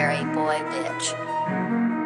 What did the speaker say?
Jerry Boy Bitch.